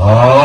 Oh.